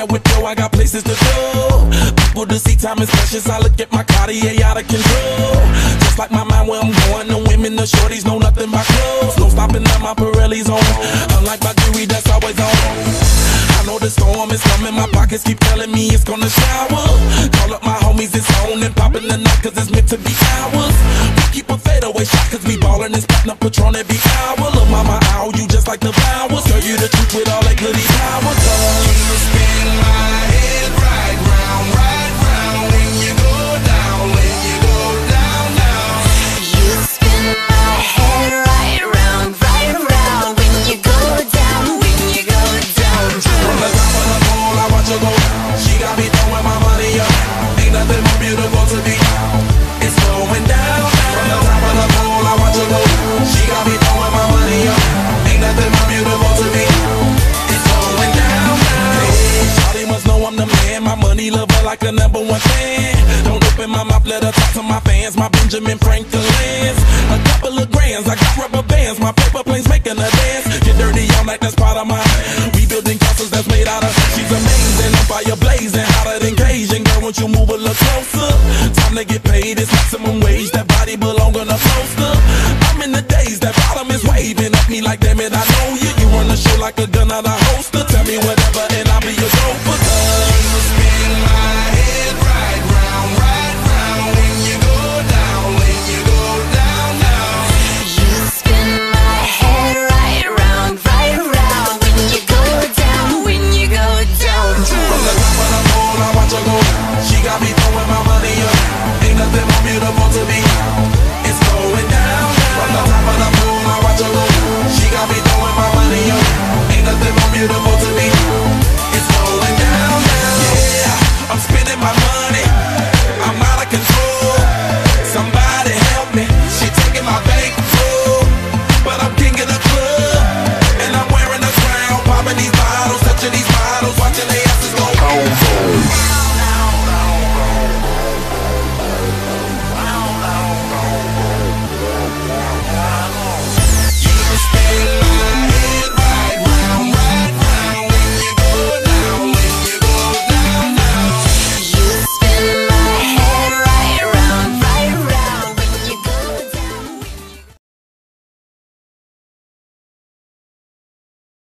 that whip, yo, I got places to go. People to see, time is precious. I look at my Cartier out of control. Just like my mind where I'm going, the women, the shorties know nothing but clothes. No stopping at my Pirelli's on. Unlike my jewelry, that's always on. I know the storm is coming, my pockets keep telling me it's gonna shower. Don't open my mouth, let her talk to my fans. My Benjamin Franklin's. A couple of grands, I got rubber bands. My paper planes making a dance. Get dirty all night, that's part of my. We building castles that's made out of. She's amazing, I'm fire blazing, hotter than Cajun. Girl, won't you move a little closer? Time to get paid, it's maximum wage. That body belong on a poster. I'm in the days, that bottom is waving at me like damn it, I